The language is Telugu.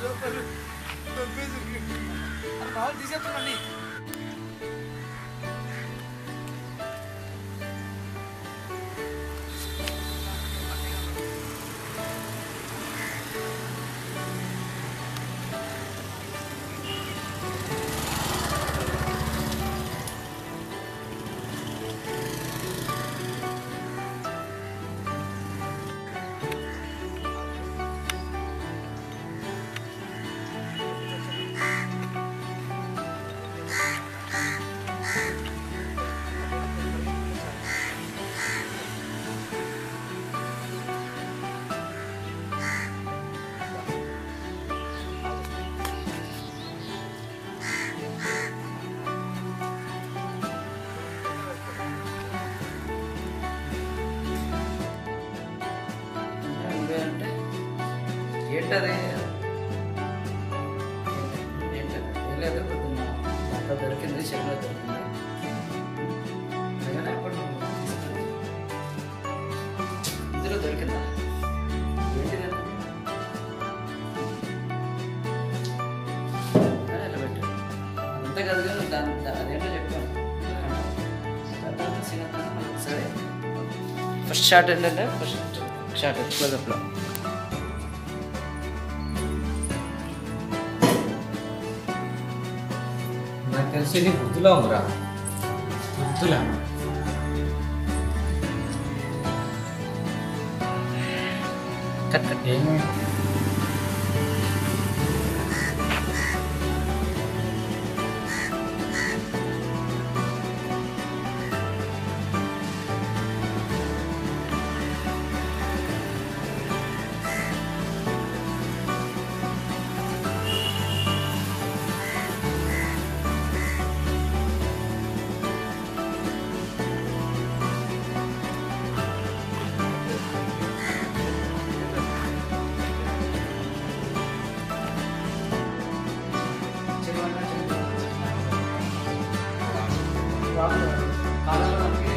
Berbeza. Berbeza. Berbeza. Berbeza. Berbeza. Berbeza. Berbeza. ఏంటది? లేదు పొద్దున్న దొరికింది చెరువులో దొరికింది అందుకనే అప్పుడు ఇందులో దొరికిందా ఏంటిది పెట్టు కాదు కానీ దాని అదేంటో చెప్పాను సరే ఫస్ట్ షాట్ ఏంటంటే ఫస్ట్ షాట్ క్లోజప్లో నాకు తెలిసి ఇది వృద్ధులా ఉందిరా వృద్ధులా కట్ కట్ ఏమైంది 마음이 나랑